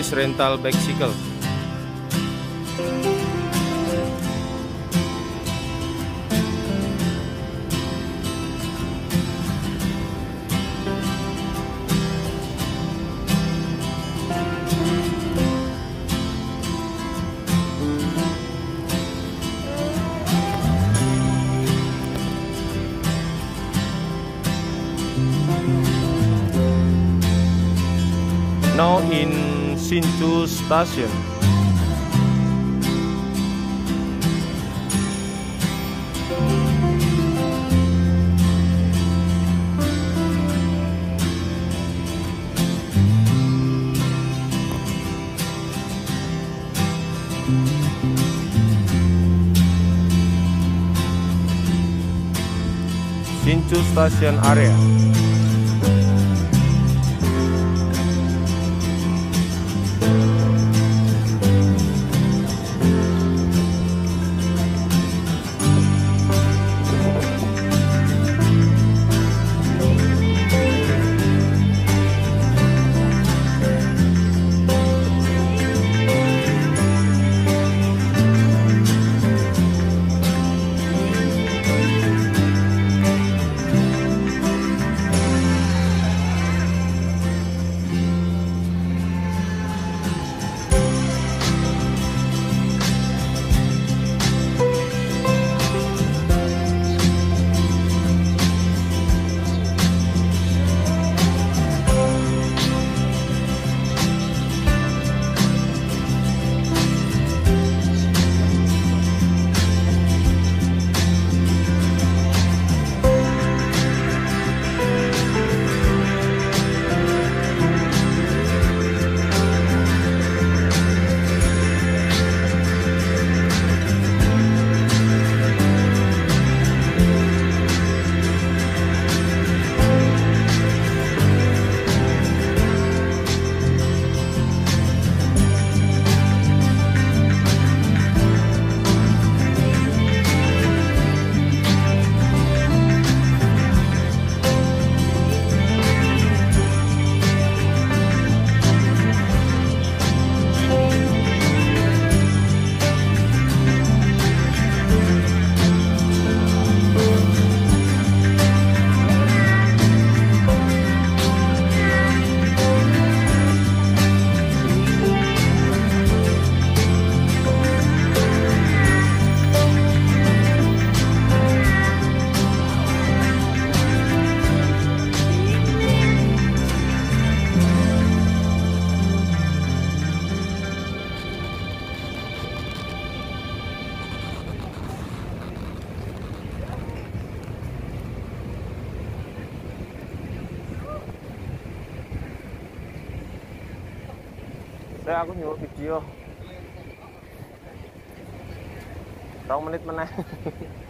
Bus rental bicycle. Now in Shinchu Station. Shinchu Station area. Saya aku nyuruh video. Tahu menit meneh.